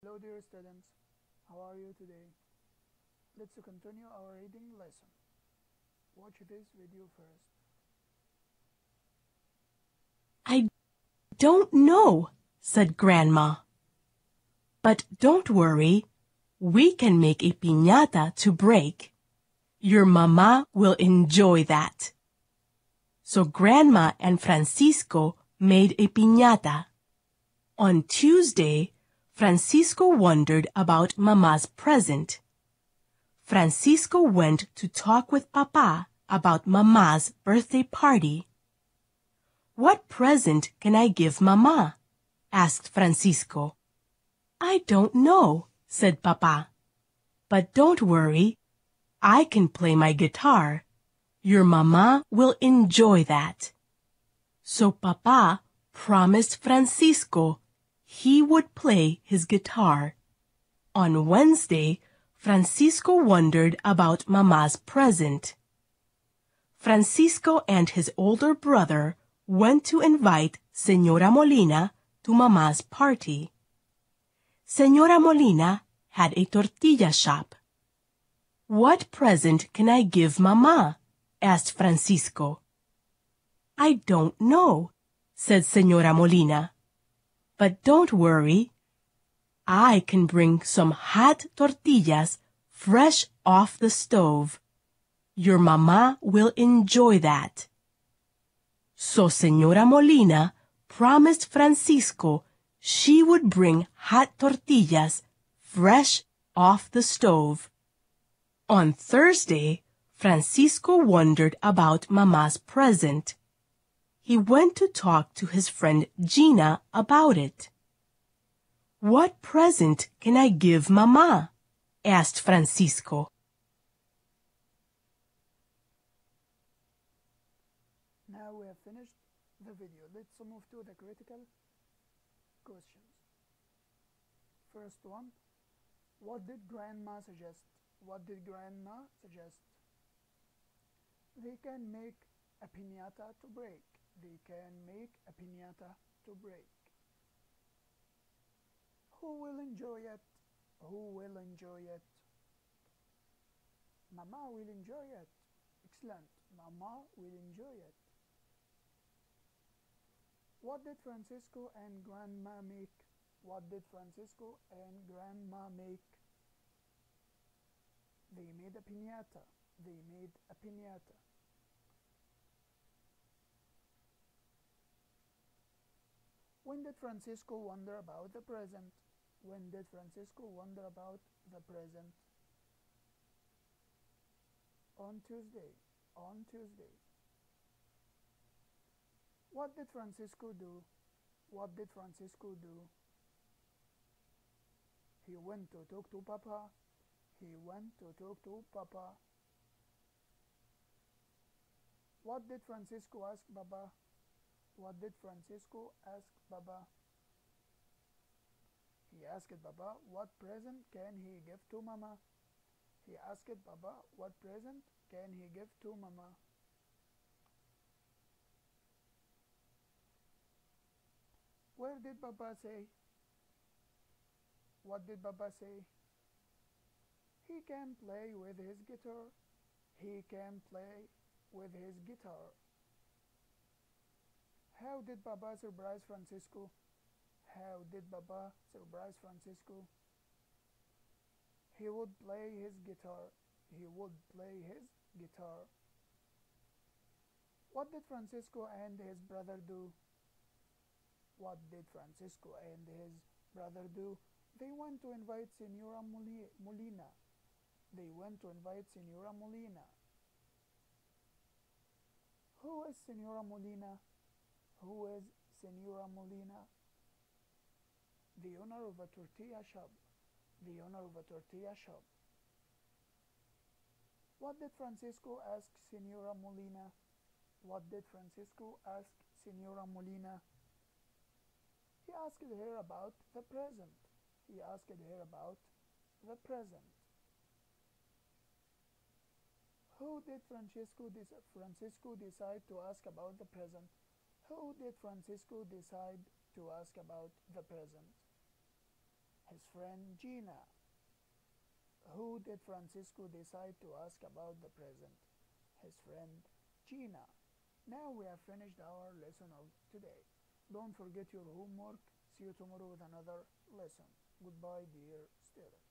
Hello dear students, how are you today? Let's continue our reading lesson. Watch this video first. I don't know, said Grandma. But don't worry, we can make a piñata to break. Your mama will enjoy that. So Grandma and Francisco made a piñata. On Tuesday, Francisco wondered about Mama's present. Francisco went to talk with Papa about Mama's birthday party. What present can I give Mama? asked Francisco. I don't know, said Papa. But don't worry, I can play my guitar. Your Mama will enjoy that. So Papa promised Francisco he would play his guitar. On Wednesday, Francisco wondered about Mama's present. Francisco and his older brother went to invite Senora Molina to Mama's party. Senora Molina had a tortilla shop. What present can I give Mama? asked Francisco. I don't know, said Senora Molina. But don't worry. I can bring some hot tortillas fresh off the stove. Your mama will enjoy that. So Senora Molina promised Francisco she would bring hot tortillas fresh off the stove. On Thursday, Francisco wondered about Mama's present he went to talk to his friend Gina about it. What present can I give Mama? asked Francisco. Now we have finished the video. Let's move to the critical questions. First one, what did grandma suggest? What did grandma suggest? They can make a piñata to break they can make a piñata to break. Who will enjoy it? Who will enjoy it? Mama will enjoy it. Excellent. Mama will enjoy it. What did Francisco and Grandma make? What did Francisco and Grandma make? They made a piñata. They made a piñata. When did Francisco wonder about the present? When did Francisco wonder about the present? On Tuesday. On Tuesday. What did Francisco do? What did Francisco do? He went to talk to Papa. He went to talk to Papa. What did Francisco ask Papa? What did Francisco ask Baba? He asked Baba what present can he give to Mama. He asked Baba what present can he give to Mama. Where did Baba say? What did Baba say? He can play with his guitar. He can play with his guitar. How did Baba surprise Francisco? How did Baba surprise Francisco? He would play his guitar. He would play his guitar. What did Francisco and his brother do? What did Francisco and his brother do? They went to invite Senora Molina. They went to invite Senora Molina. Who is Senora Molina? Who is Senora Molina, the owner of a tortilla shop, the owner of a tortilla shop. What did Francisco ask Senora Molina? What did Francisco ask Senora Molina? He asked her about the present. He asked her about the present. Who did Francisco, Francisco decide to ask about the present? Who did Francisco decide to ask about the present? His friend Gina. Who did Francisco decide to ask about the present? His friend Gina. Now we have finished our lesson of today. Don't forget your homework. See you tomorrow with another lesson. Goodbye, dear students.